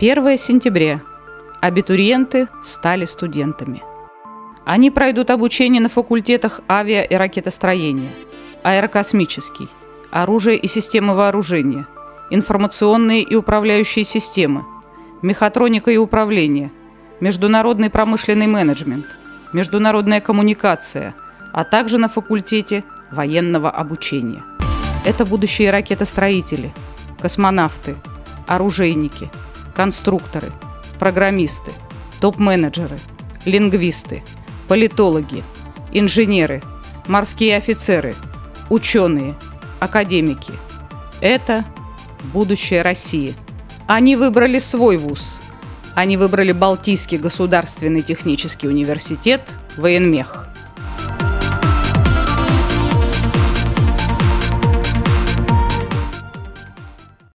1 сентября. Абитуриенты стали студентами. Они пройдут обучение на факультетах авиа- и ракетостроения, аэрокосмический, оружие и системы вооружения, информационные и управляющие системы, мехатроника и управление, международный промышленный менеджмент, международная коммуникация, а также на факультете военного обучения. Это будущие ракетостроители, космонавты, оружейники, конструкторы, программисты, топ-менеджеры, лингвисты, политологи, инженеры, морские офицеры, ученые, академики. Это будущее России. Они выбрали свой вуз. Они выбрали Балтийский государственный технический университет «Военмех».